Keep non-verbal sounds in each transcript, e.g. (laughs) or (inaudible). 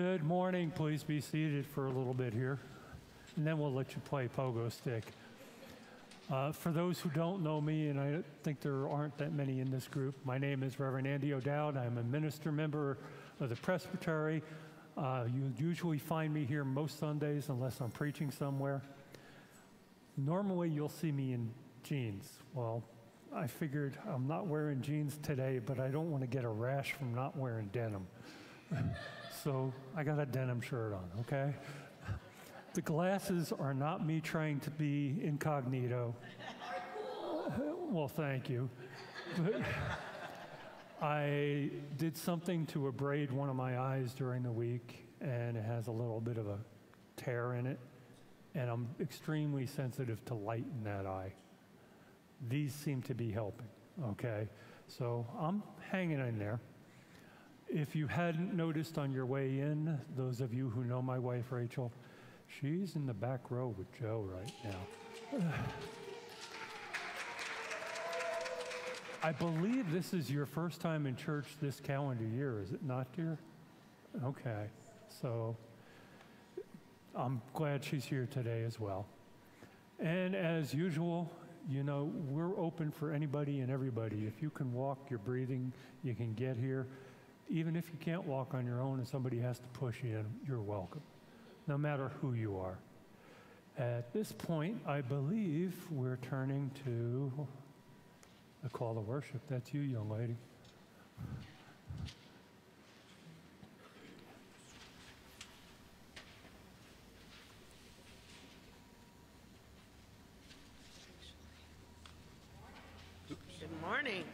Good morning. Please be seated for a little bit here, and then we'll let you play pogo stick. Uh, for those who don't know me, and I think there aren't that many in this group, my name is Reverend Andy O'Dowd. I'm a minister member of the Presbytery. Uh, you usually find me here most Sundays unless I'm preaching somewhere. Normally, you'll see me in jeans. Well, I figured I'm not wearing jeans today, but I don't want to get a rash from not wearing denim. So I got a denim shirt on, okay? The glasses are not me trying to be incognito. well, thank you. But I did something to abrade one of my eyes during the week, and it has a little bit of a tear in it, and I'm extremely sensitive to light in that eye. These seem to be helping, okay? So I'm hanging in there. If you hadn't noticed on your way in, those of you who know my wife, Rachel, She's in the back row with Joe right now. (sighs) I believe this is your first time in church this calendar year, is it not, dear? Okay, so I'm glad she's here today as well. And as usual, you know, we're open for anybody and everybody. If you can walk, you're breathing, you can get here. Even if you can't walk on your own and somebody has to push you in, you're welcome no matter who you are. At this point, I believe we're turning to the call to worship. That's you, young lady. Good morning.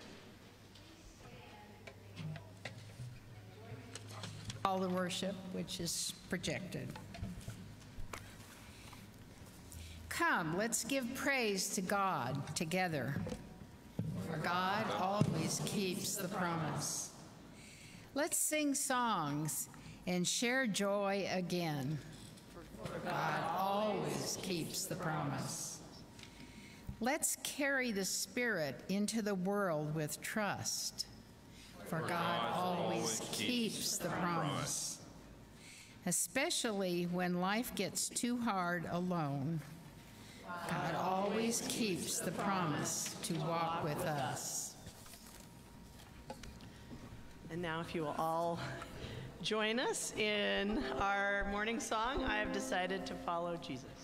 Call the worship, which is projected. Come, let's give praise to God together. For God always keeps the promise. Let's sing songs and share joy again. For God always keeps the promise. Let's carry the Spirit into the world with trust. For God always keeps the promise. Especially when life gets too hard alone. God always keeps the promise to walk with us. And now, if you will all join us in our morning song, I have decided to follow Jesus.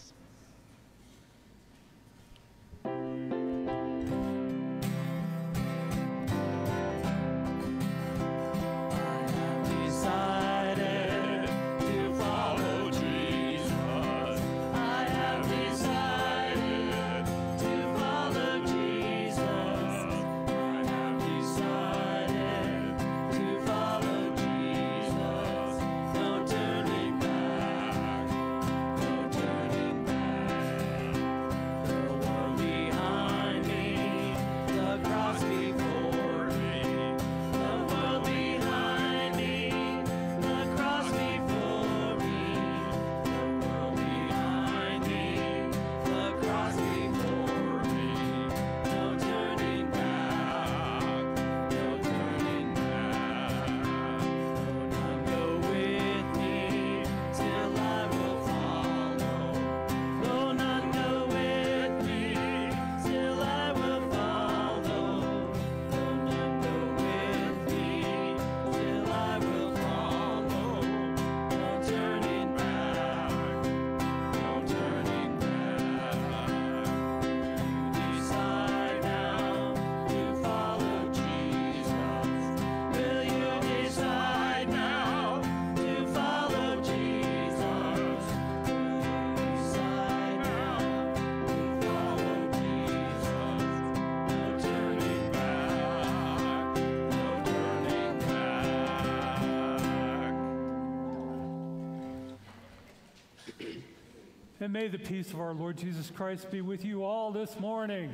And may the peace of our Lord Jesus Christ be with you all this morning.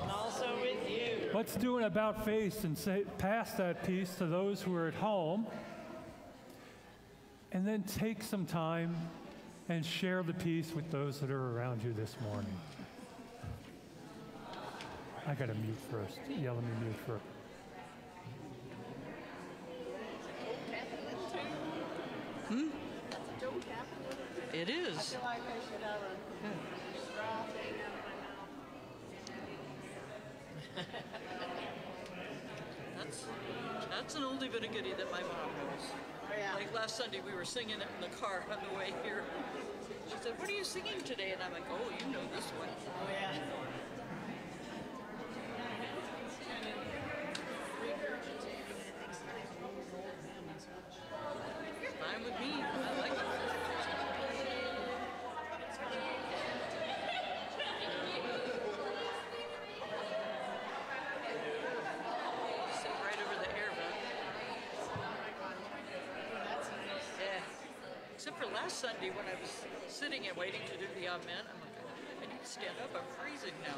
And also with you. Let's do an about face and say, pass that peace to those who are at home. And then take some time and share the peace with those that are around you this morning. I got to mute first. Yeah, let me mute first. It is. I feel like I should have a straw thing out of my mouth. That's that's an oldie but a goodie that my mom knows. Oh, yeah. Like last Sunday, we were singing it in the car on the way here. She said, "What are you singing today?" And I'm like, "Oh, you know this one." Oh, yeah. Fine with me. I like it. Sit right over the air vent. Yeah. Except for last Sunday when I was sitting and waiting to do the amen, I'm like, I need to stand up. I'm freezing now.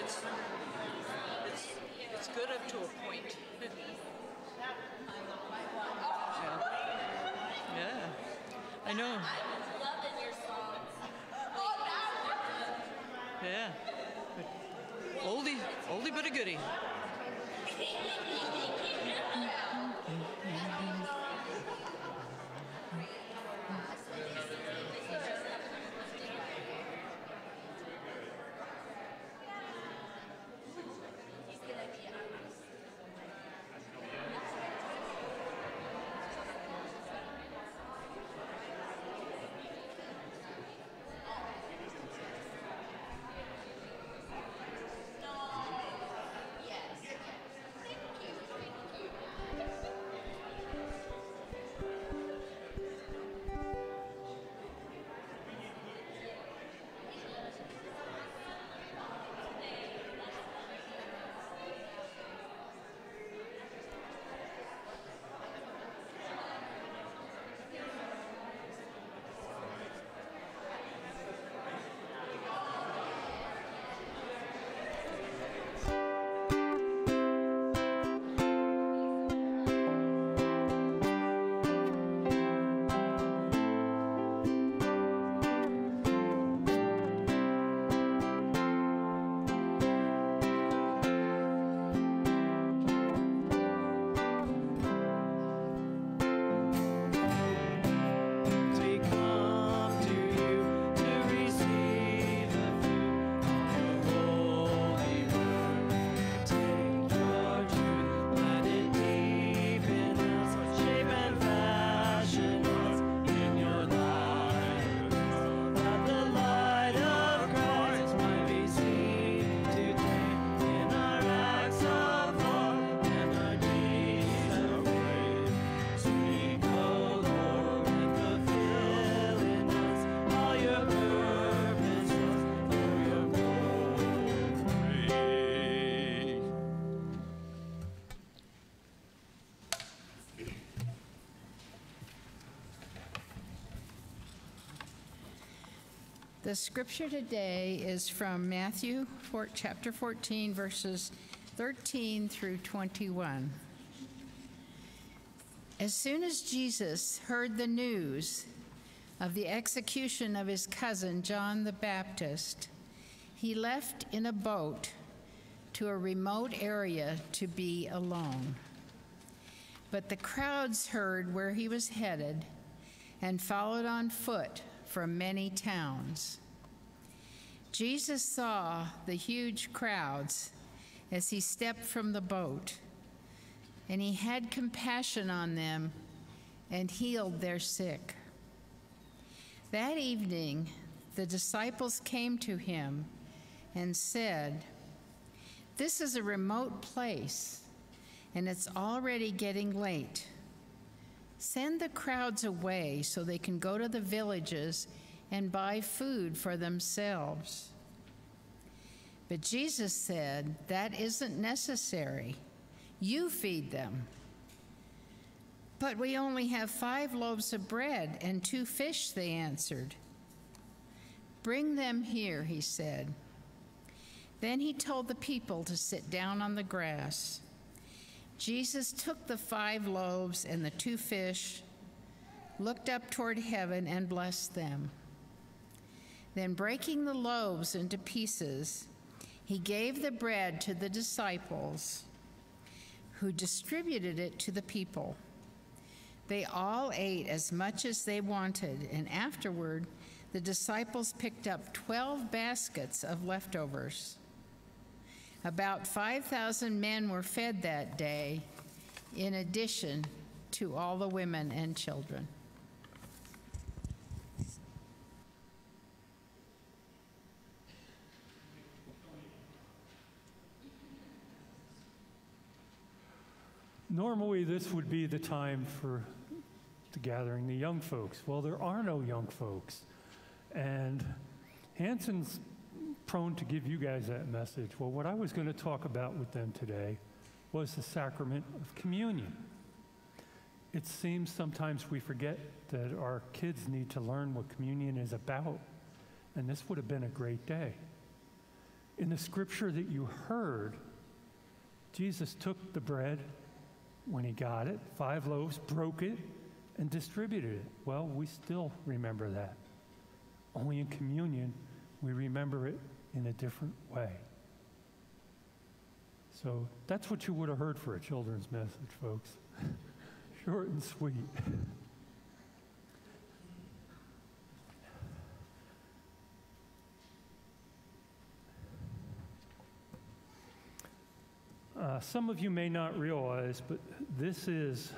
It's, it's, it's good up to a point. yeah. yeah. I know. Yeah. But oldie, oldie but a goodie. Thank you. The scripture today is from Matthew 4, chapter 14, verses 13 through 21. As soon as Jesus heard the news of the execution of his cousin John the Baptist, he left in a boat to a remote area to be alone. But the crowds heard where he was headed and followed on foot from many towns. Jesus saw the huge crowds as he stepped from the boat, and he had compassion on them and healed their sick. That evening, the disciples came to him and said, This is a remote place, and it's already getting late. Send the crowds away so they can go to the villages and buy food for themselves. But Jesus said, That isn't necessary. You feed them. But we only have five loaves of bread and two fish, they answered. Bring them here, he said. Then he told the people to sit down on the grass. Jesus took the five loaves and the two fish, looked up toward heaven, and blessed them. Then, breaking the loaves into pieces, he gave the bread to the disciples, who distributed it to the people. They all ate as much as they wanted, and afterward, the disciples picked up 12 baskets of leftovers. About 5,000 men were fed that day, in addition to all the women and children. Normally, this would be the time for the gathering the young folks. Well, there are no young folks. And Hanson's prone to give you guys that message. Well, what I was going to talk about with them today was the sacrament of communion. It seems sometimes we forget that our kids need to learn what communion is about, and this would have been a great day. In the scripture that you heard, Jesus took the bread when he got it, five loaves, broke it, and distributed it. Well, we still remember that. Only in communion, we remember it in a different way. So that's what you would have heard for a children's message, folks. (laughs) Short and sweet. (laughs) Uh, some of you may not realize, but this is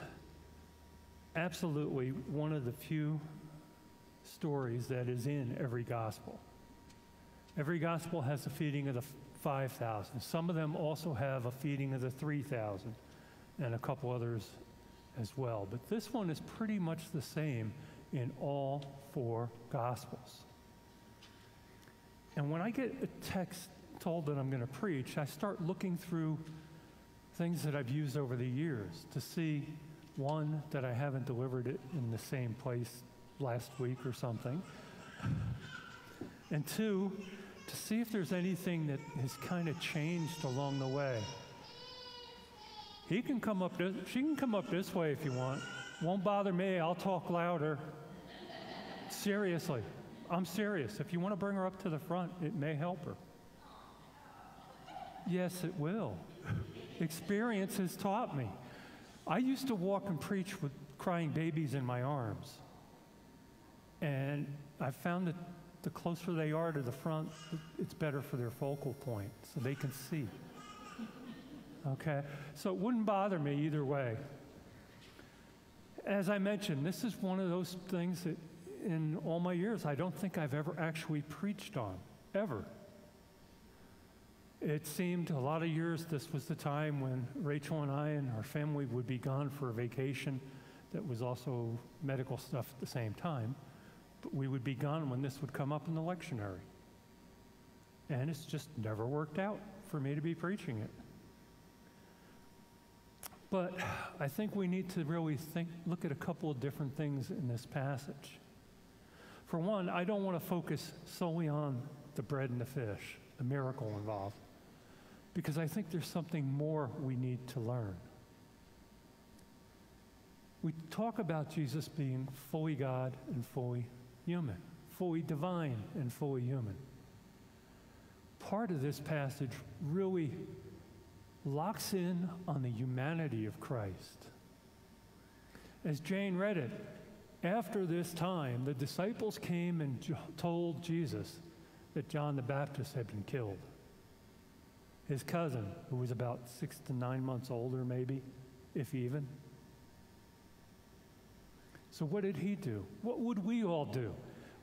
absolutely one of the few stories that is in every gospel. Every gospel has a feeding of the 5,000. Some of them also have a feeding of the 3,000 and a couple others as well. But this one is pretty much the same in all four gospels. And when I get a text told that I'm going to preach, I start looking through things that I've used over the years to see one that I haven't delivered it in the same place last week or something. (laughs) And two, to see if there's anything that has kind of changed along the way. He can come up this, she can come up this way if you want. Won't bother me. I'll talk louder. Seriously. I'm serious. If you want to bring her up to the front, it may help her. Yes, it will. Experience has taught me. I used to walk and preach with crying babies in my arms. And I found that the closer they are to the front, it's better for their focal point so they can see. Okay? So it wouldn't bother me either way. As I mentioned, this is one of those things that in all my years I don't think I've ever actually preached on, ever. It seemed a lot of years this was the time when Rachel and I and our family would be gone for a vacation that was also medical stuff at the same time. But we would be gone when this would come up in the lectionary. And it's just never worked out for me to be preaching it. But I think we need to really think, look at a couple of different things in this passage. For one, I don't want to focus solely on the bread and the fish, the miracle involved, because I think there's something more we need to learn. We talk about Jesus being fully God and fully human, fully divine and fully human. Part of this passage really locks in on the humanity of Christ. As Jane read it, after this time, the disciples came and told Jesus that John the Baptist had been killed. His cousin, who was about six to nine months older, maybe, if even. So, what did he do? What would we all do?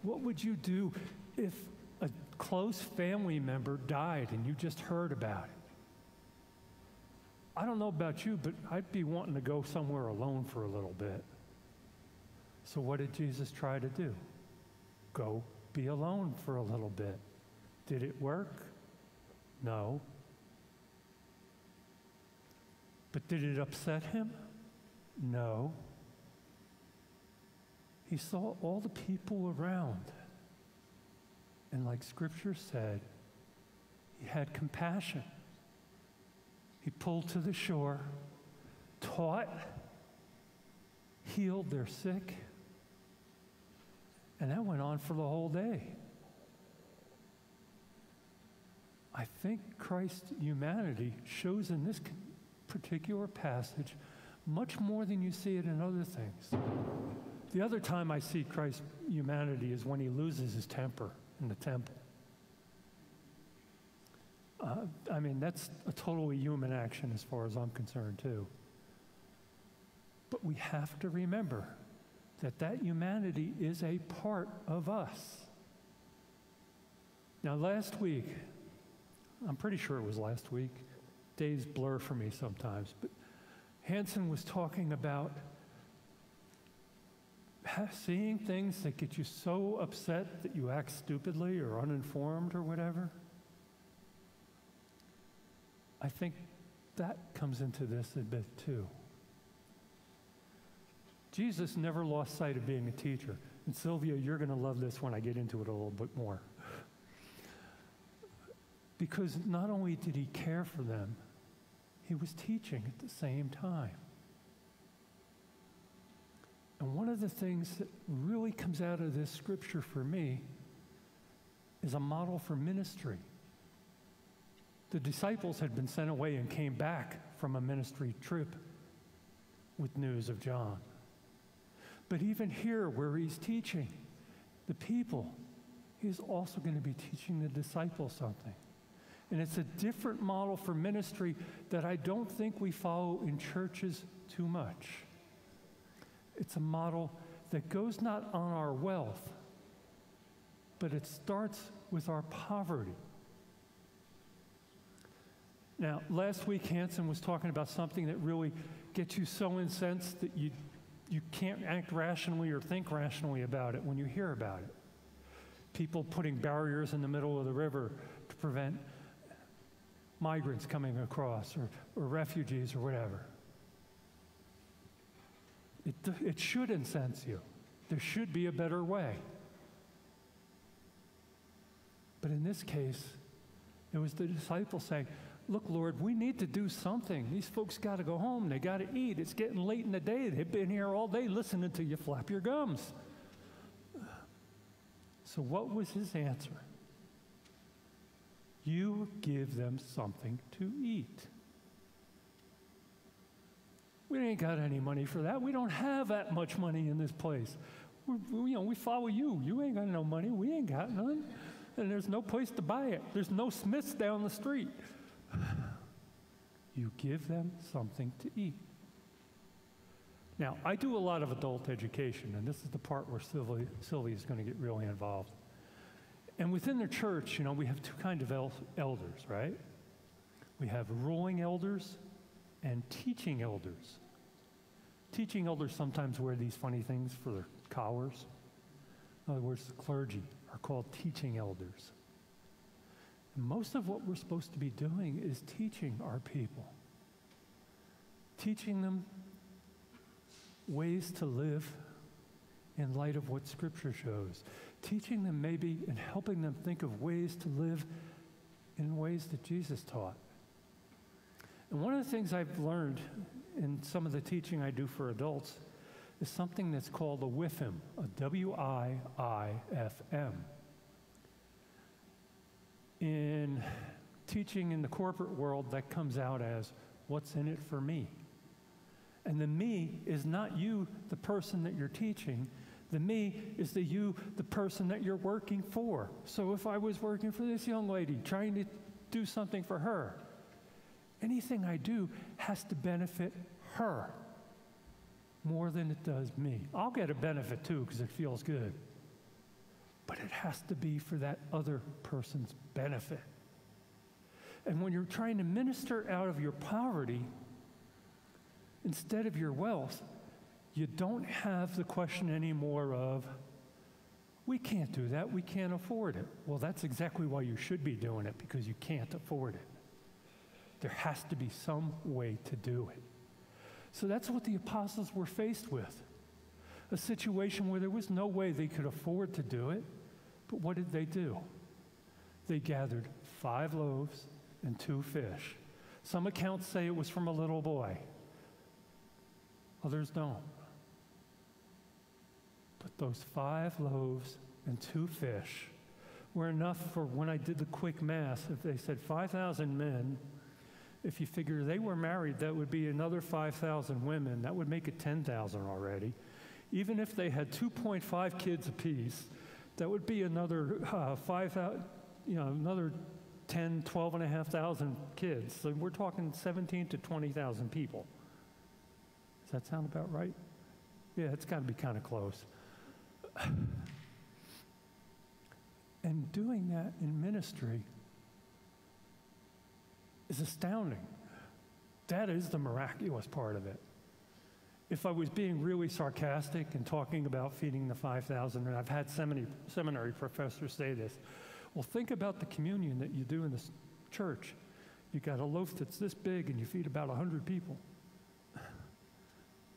What would you do if a close family member died and you just heard about it? I don't know about you, but I'd be wanting to go somewhere alone for a little bit. So, what did Jesus try to do? Go be alone for a little bit. Did it work? No. But did it upset him? No. He saw all the people around. And like scripture said, he had compassion. He pulled to the shore, taught, healed their sick, and that went on for the whole day. I think Christ's humanity shows in this particular passage much more than you see it in other things. The other time I see Christ's humanity is when he loses his temper in the temple. Uh, I mean, that's a totally human action as far as I'm concerned, too. But we have to remember that that humanity is a part of us. Now, last week, I'm pretty sure it was last week, days blur for me sometimes, but Hanson was talking about seeing things that get you so upset that you act stupidly or uninformed or whatever. I think that comes into this a bit too. Jesus never lost sight of being a teacher. And Sylvia, you're going to love this when I get into it a little bit more. Because not only did he care for them, he was teaching at the same time. And one of the things that really comes out of this scripture for me is a model for ministry. The disciples had been sent away and came back from a ministry trip with news of John. But even here, where he's teaching the people, he's also going to be teaching the disciples something. And it's a different model for ministry that I don't think we follow in churches too much. It's a model that goes not on our wealth, but it starts with our poverty. Now, last week, Hanson was talking about something that really gets you so incensed that you, you can't act rationally or think rationally about it when you hear about it. People putting barriers in the middle of the river to prevent migrants coming across or, or refugees or whatever. It, it should incense you. There should be a better way. But in this case, it was the disciples saying, Look, Lord, we need to do something. These folks got to go home. They got to eat. It's getting late in the day. They've been here all day listening to you flap your gums. So, what was his answer? You give them something to eat. We ain't got any money for that. We don't have that much money in this place. we you know, we follow you. You ain't got no money. We ain't got none. And there's no place to buy it. There's no Smiths down the street. You give them something to eat. Now, I do a lot of adult education, and this is the part where Sylvia, is going to get really involved. And within the church, you know, we have two kinds of el- elders, right? We have ruling elders and teaching elders. Teaching elders sometimes wear these funny things for their collars. In other words, the clergy are called teaching elders. And most of what we're supposed to be doing is teaching our people, teaching them ways to live in light of what Scripture shows, teaching them maybe and helping them think of ways to live in ways that Jesus taught. And one of the things I've learned in some of the teaching I do for adults is something that's called a WIFM, a W I I F M. In teaching in the corporate world, that comes out as what's in it for me. And the me is not you, the person that you're teaching. The me is the you, the person that you're working for. So if I was working for this young lady, trying to do something for her, anything I do has to benefit her more than it does me. I'll get a benefit too because it feels good. But it has to be for that other person's benefit. And when you're trying to minister out of your poverty instead of your wealth, you don't have the question anymore of, we can't do that, we can't afford it. Well, that's exactly why you should be doing it, because you can't afford it. There has to be some way to do it. So that's what the apostles were faced with a situation where there was no way they could afford to do it. But what did they do? They gathered five loaves and two fish. Some accounts say it was from a little boy, others don't. But those five loaves and two fish were enough for when I did the quick math. If they said 5,000 men If you figure they were married, that would be another 5,000 women. That would make it 10,000 already. Even if they had 2.5 kids apiece, that would be another uh, 5,000, you know, another 10, 12 and a half thousand kids. So we're talking 17 to 20,000 people. Does that sound about right? Yeah, it's got to be kind of close. (sighs) And doing that in ministry is astounding. That is the miraculous part of it. If I was being really sarcastic and talking about feeding the 5,000, and I've had seminary, seminary professors say this, well, think about the communion that you do in this church. You got a loaf that's this big and you feed about 100 people.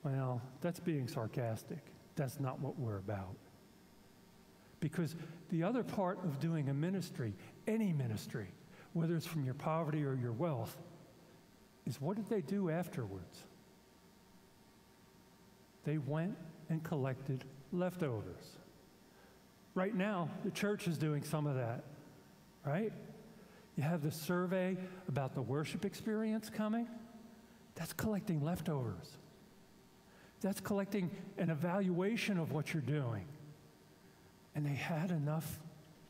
Well, that's being sarcastic. That's not what we're about. Because the other part of doing a ministry, any ministry, whether it's from your poverty or your wealth, is what did they do afterwards? They went and collected leftovers. Right now, the church is doing some of that, right? You have the survey about the worship experience coming. That's collecting leftovers. That's collecting an evaluation of what you're doing. And they had enough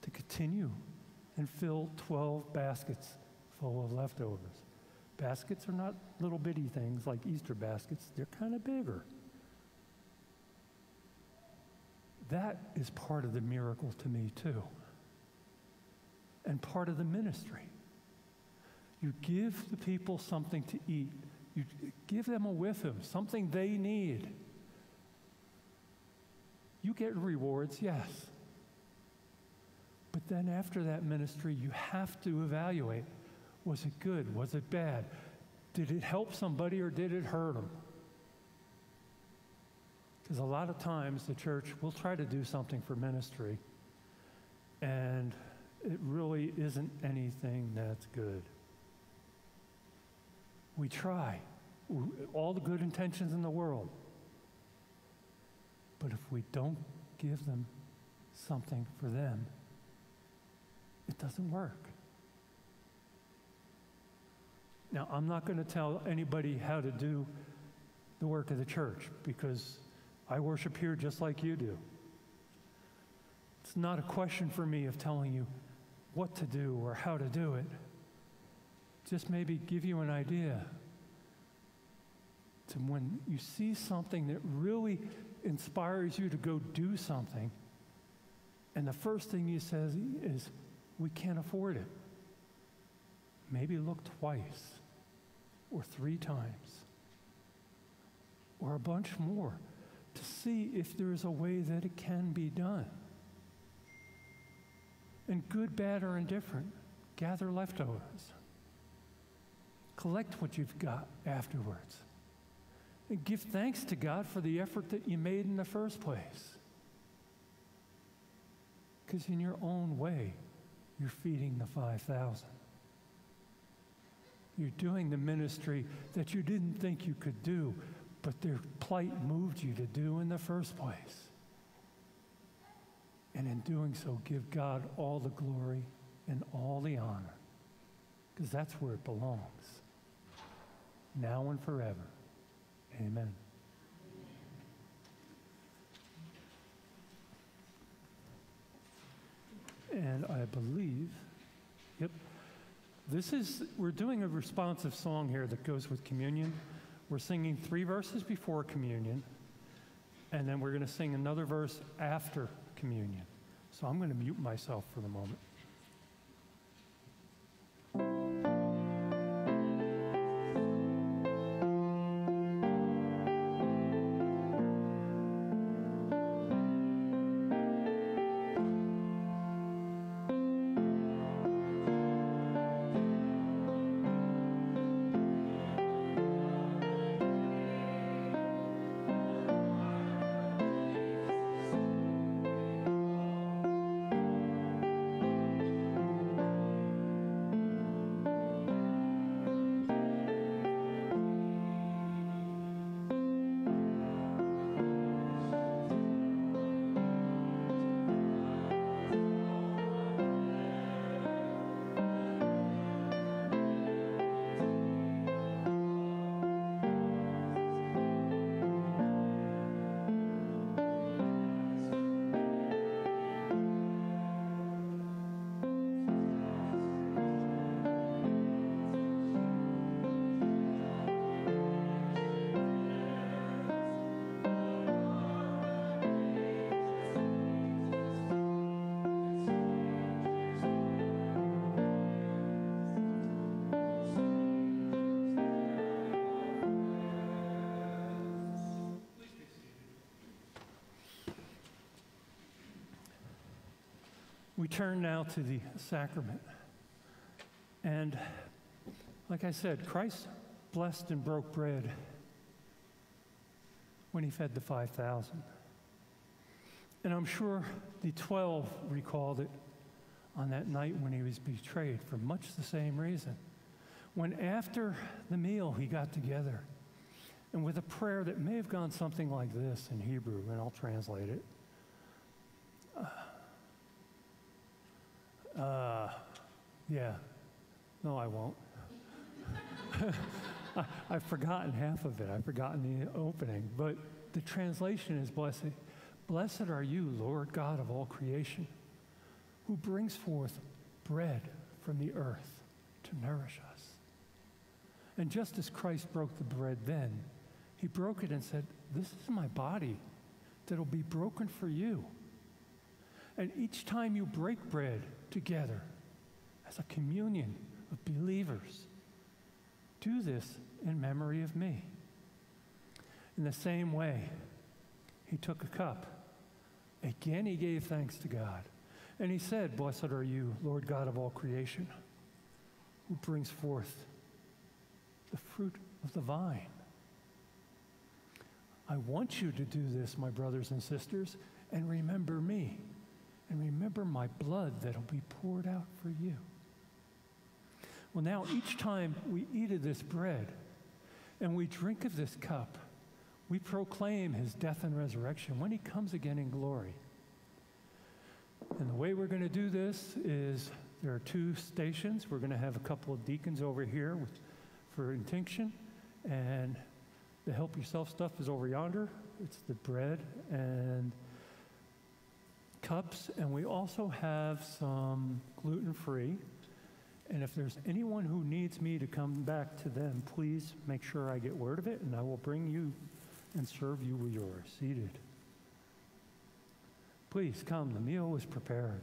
to continue and fill 12 baskets full of leftovers. Baskets are not little bitty things like Easter baskets, they're kind of bigger. That is part of the miracle to me, too. And part of the ministry. You give the people something to eat, you give them a with them, something they need. You get rewards, yes. But then after that ministry, you have to evaluate was it good? Was it bad? Did it help somebody or did it hurt them? Because a lot of times the church will try to do something for ministry, and it really isn't anything that's good. We try, all the good intentions in the world. But if we don't give them something for them, it doesn't work. Now, I'm not going to tell anybody how to do the work of the church because I worship here just like you do. It's not a question for me of telling you what to do or how to do it. Just maybe give you an idea to when you see something that really inspires you to go do something, and the first thing you say is, we can't afford it. Maybe look twice or three times or a bunch more to see if there's a way that it can be done. And good, bad, or indifferent, gather leftovers. Collect what you've got afterwards. And give thanks to God for the effort that you made in the first place. Because in your own way, you're feeding the 5,000. You're doing the ministry that you didn't think you could do, but their plight moved you to do in the first place. And in doing so, give God all the glory and all the honor, because that's where it belongs, now and forever. Amen. And I believe, yep, this is, we're doing a responsive song here that goes with communion. We're singing three verses before communion, and then we're going to sing another verse after communion. So I'm going to mute myself for the moment. Turn now to the sacrament. And like I said, Christ blessed and broke bread when he fed the 5,000. And I'm sure the 12 recalled it on that night when he was betrayed for much the same reason. When after the meal he got together and with a prayer that may have gone something like this in Hebrew, and I'll translate it. Yeah, no, I won't. I, (laughs) I've forgotten half of it. I've forgotten the opening. But the translation is blessed. Blessed are you, Lord God of all creation, who brings forth bread from the earth to nourish us. And just as Christ broke the bread then, he broke it and said, This is my body that'll be broken for you. And each time you break bread together as a communion of believers, do this in memory of me. In the same way, he took a cup. Again, he gave thanks to God. And he said, Blessed are you, Lord God of all creation, who brings forth the fruit of the vine. I want you to do this, my brothers and sisters, and remember me, and remember my blood that'll be poured out for you. Well, now each time we eat of this bread and we drink of this cup, we proclaim his death and resurrection when he comes again in glory. And the way we're going to do this is there are two stations. We're going to have a couple of deacons over here with, for intinction, and the help yourself stuff is over yonder. It's the bread and cups, and we also have some gluten free. And if there's anyone who needs me to come back to them, please make sure I get word of it, and I will bring you and serve you where you are seated. Please come, the meal is prepared.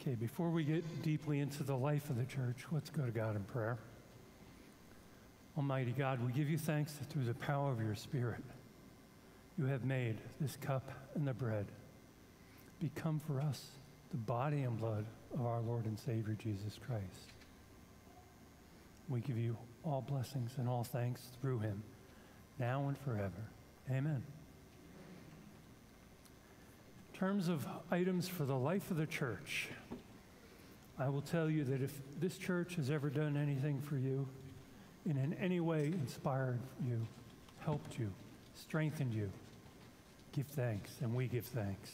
Okay, before we get deeply into the life of the church, let's go to God in prayer. Almighty God, we give you thanks through the power of your Spirit, you have made this cup and the bread become for us the body and blood of our Lord and Savior Jesus Christ. We give you all blessings and all thanks through him, now and forever. Amen. In terms of items for the life of the church, I will tell you that if this church has ever done anything for you, and in any way inspired you, helped you, strengthened you, give thanks, and we give thanks.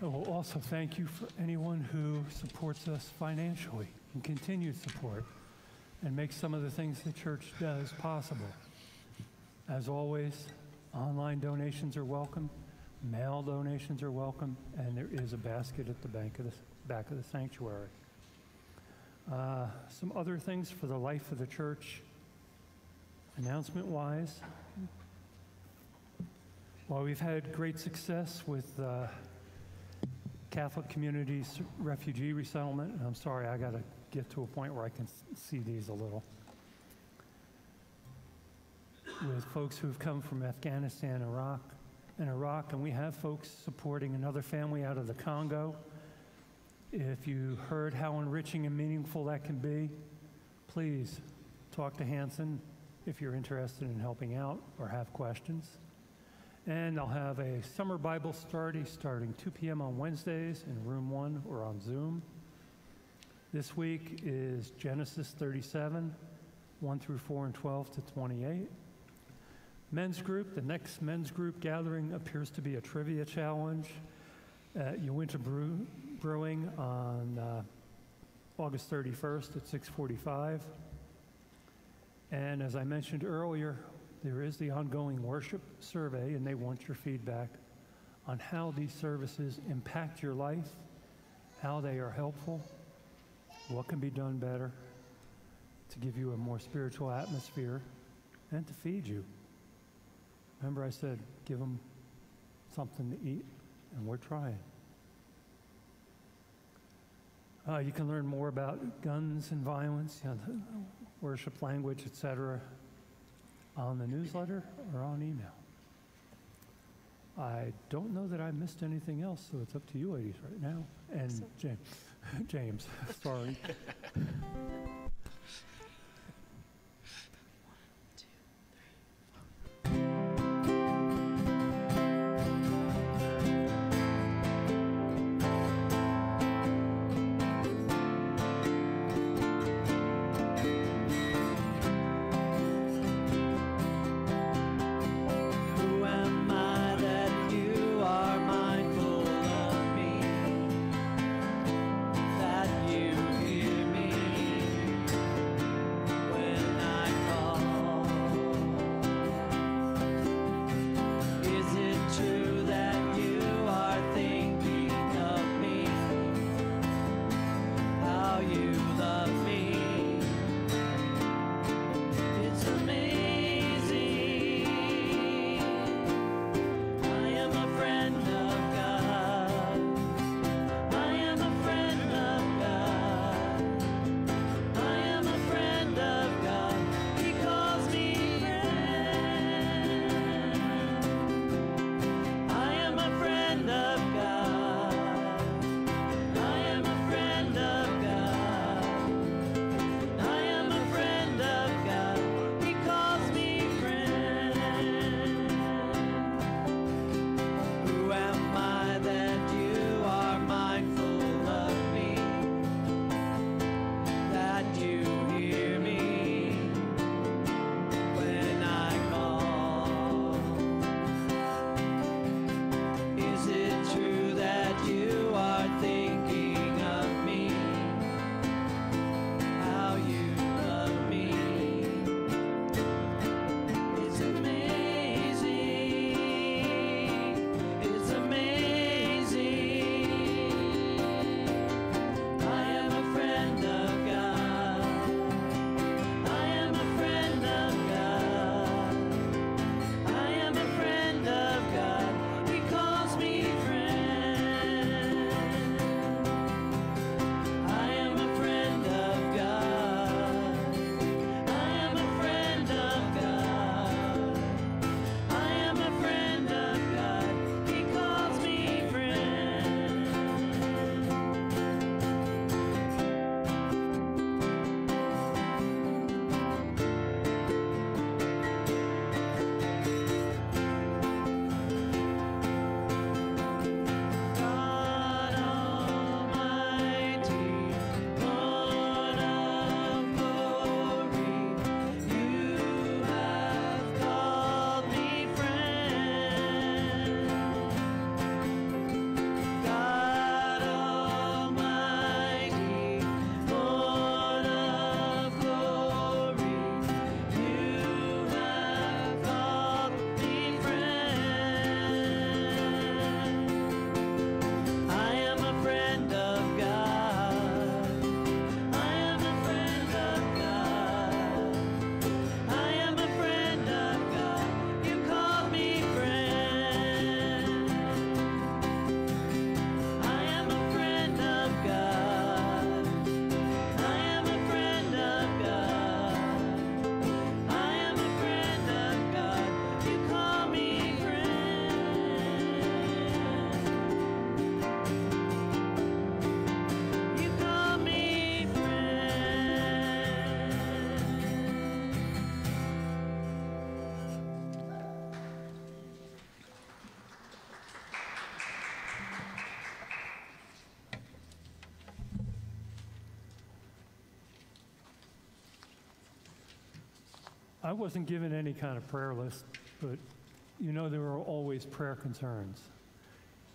I will also thank you for anyone who supports us financially and continued support and makes some of the things the church does possible. As always, online donations are welcome, mail donations are welcome, and there is a basket at the bank of the, back of the sanctuary. Uh, some other things for the life of the church, announcement wise. While we've had great success with uh, Catholic Communities Refugee Resettlement, I'm sorry, I got to get to a point where I can see these a little. With folks who've come from Afghanistan, Iraq, and Iraq, and we have folks supporting another family out of the Congo. If you heard how enriching and meaningful that can be, please talk to Hanson if you're interested in helping out or have questions. And I'll have a summer Bible study starting 2 p.m. on Wednesdays in room one or on Zoom. This week is Genesis 37, 1 through 4 and 12 to 28. Men's group, the next men's group gathering appears to be a trivia challenge at Uinta Brew, Brewing on uh, August 31st at 645. And as I mentioned earlier, there is the ongoing worship survey, and they want your feedback on how these services impact your life, how they are helpful, what can be done better to give you a more spiritual atmosphere, and to feed you. Remember, I said, give them something to eat, and we're trying. Uh, you can learn more about guns and violence, you know, the worship language, etc., on the newsletter or on email. I don't know that I missed anything else, so it's up to you ladies right now. And (laughs) James, James, (laughs) sorry. (laughs) wasn't given any kind of prayer list, but you know there are always prayer concerns.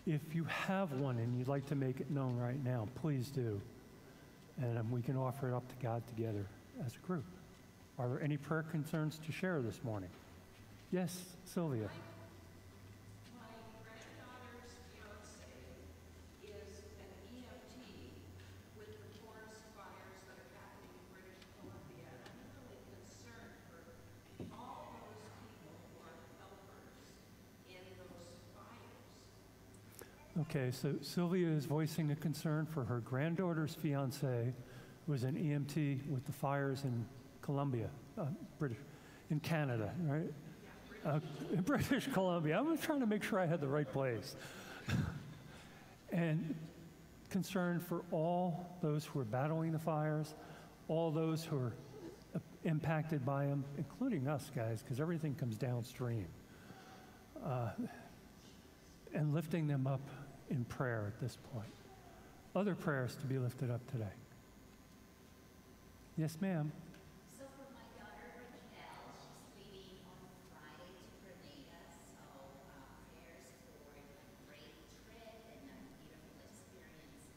If you have one and you'd like to make it known right now, please do. And um, we can offer it up to God together as a group. Are there any prayer concerns to share this morning? Yes, Sylvia. Okay, so Sylvia is voicing a concern for her granddaughter's fiance, who was an EMT with the fires in Columbia, uh, British, in Canada, right? Uh, in (laughs) British Columbia. I was trying to make sure I had the right place. (laughs) and concern for all those who are battling the fires, all those who are uh, impacted by them, including us guys, because everything comes downstream. Uh, and lifting them up in prayer at this point. Other prayers to be lifted up today. Yes, ma'am. So for my daughter Raquel, she's leaving on Friday to Grenada. So uh, prayers for a great trip and a beautiful experience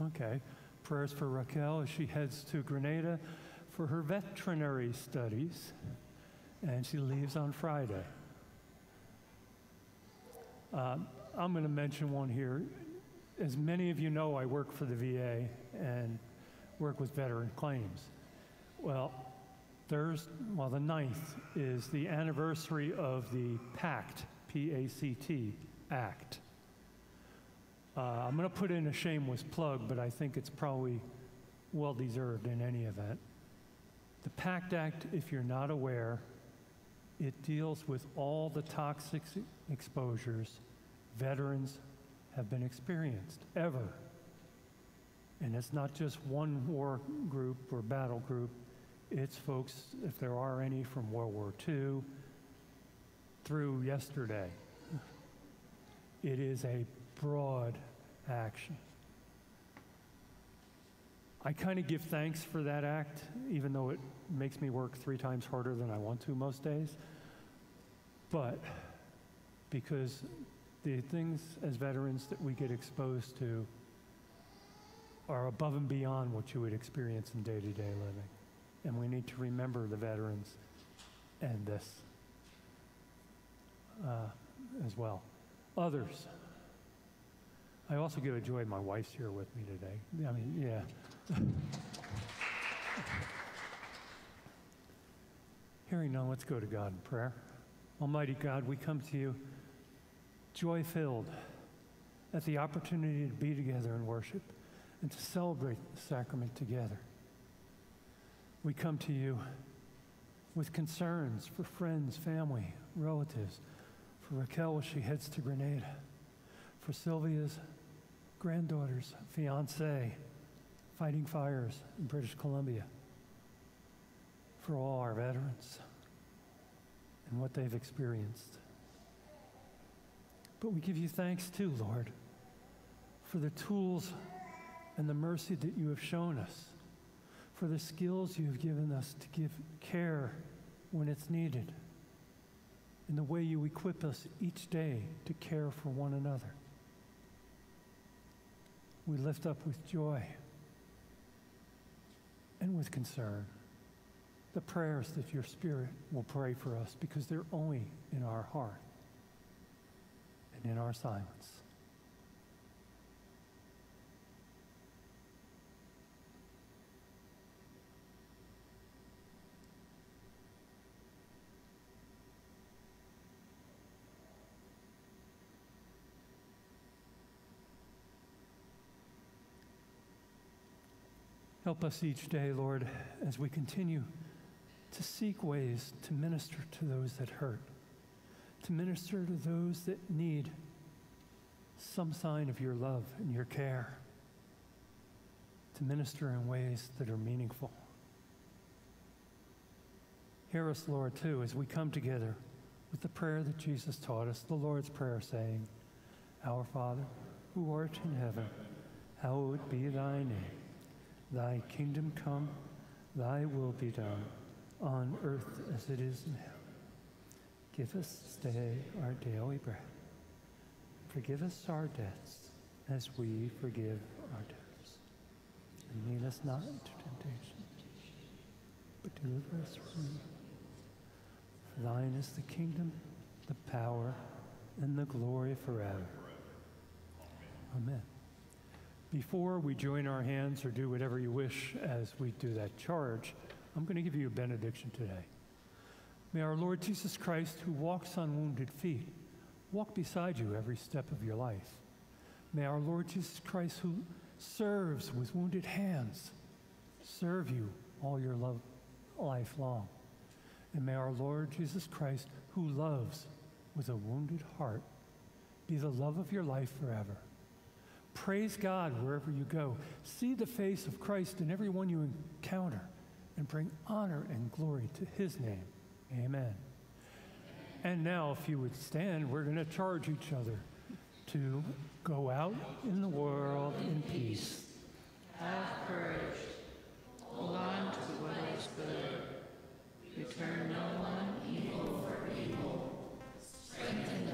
um. Okay. Prayers for Raquel as she heads to Grenada for her veterinary studies, and she leaves on Friday. Uh, I'm going to mention one here. As many of you know, I work for the VA and work with veteran claims. Well, Thursday, well, the 9th is the anniversary of the PACT, P-A-C-T, Act. Uh, I'm going to put in a shameless plug, but I think it's probably well deserved in any event. The PACT Act, if you're not aware, it deals with all the toxic exposures veterans have been experienced ever. And it's not just one war group or battle group, it's folks, if there are any, from World War II through yesterday. It is a broad action. I kind of give thanks for that act, even though it makes me work three times harder than I want to most days. But because the things as veterans that we get exposed to are above and beyond what you would experience in day to day living. And we need to remember the veterans and this uh, as well. Others. I also give a joy my wife's here with me today. I mean, yeah. (laughs) Hearing none, let's go to God in prayer. Almighty God, we come to you joy filled at the opportunity to be together in worship and to celebrate the sacrament together. We come to you with concerns for friends, family, relatives, for Raquel as she heads to Grenada, for Sylvia's granddaughters, fiance, fighting fires in British Columbia, for all our veterans and what they've experienced. But we give you thanks too, Lord, for the tools and the mercy that you have shown us, for the skills you have given us to give care when it's needed, and the way you equip us each day to care for one another. We lift up with joy and with concern the prayers that your Spirit will pray for us because they're only in our heart and in our silence. Help us each day, Lord, as we continue to seek ways to minister to those that hurt, to minister to those that need some sign of your love and your care, to minister in ways that are meaningful. Hear us, Lord, too, as we come together with the prayer that Jesus taught us, the Lord's Prayer, saying, Our Father, who art in heaven, hallowed be thy name. Thy kingdom come, Thy will be done on earth as it is in heaven. Give us this day our daily bread. Forgive us our debts as we forgive our debtors. And lead us not into temptation, but deliver us from evil. For thine is the kingdom, the power, and the glory forever. Amen. Before we join our hands or do whatever you wish as we do that charge, I'm going to give you a benediction today. May our Lord Jesus Christ, who walks on wounded feet, walk beside you every step of your life. May our Lord Jesus Christ, who serves with wounded hands, serve you all your love, life long. And may our Lord Jesus Christ, who loves with a wounded heart, be the love of your life forever. Praise God wherever you go. See the face of Christ in everyone you encounter and bring honor and glory to his name. Amen. And now, if you would stand, we're going to charge each other to go out in the world in peace. Have courage. Hold on to what is good. Return no one evil for evil. Strengthen